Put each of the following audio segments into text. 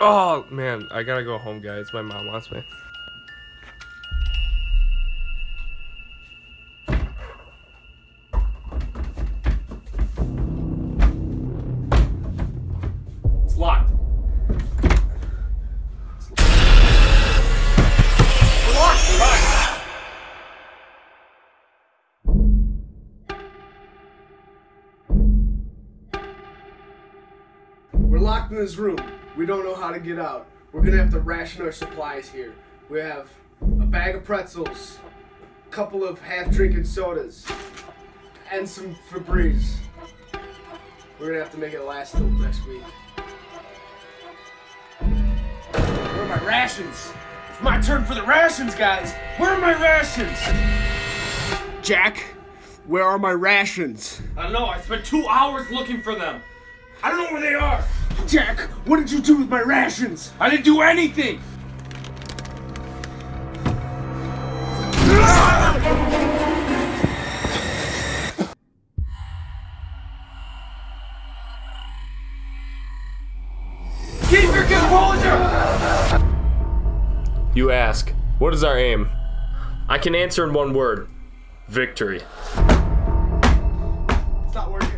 Oh man, I gotta go home, guys. My mom wants me. It's locked. We're locked in this room. We don't know how to get out. We're gonna have to ration our supplies here. We have a bag of pretzels, a couple of half-drinking sodas, and some Febreze. We're gonna have to make it last till next week. Where are my rations? It's my turn for the rations, guys. Where are my rations? Jack, where are my rations? I don't know. I spent two hours looking for them. I don't know where they are. Jack, what did you do with my rations? I didn't do anything. Keep your composure! You ask, what is our aim? I can answer in one word victory. It's not working.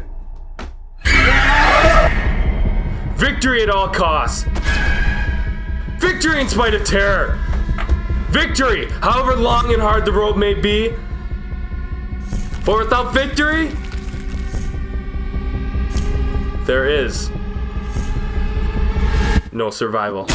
Victory at all costs. Victory in spite of terror. Victory, however long and hard the road may be. For without victory, there is no survival.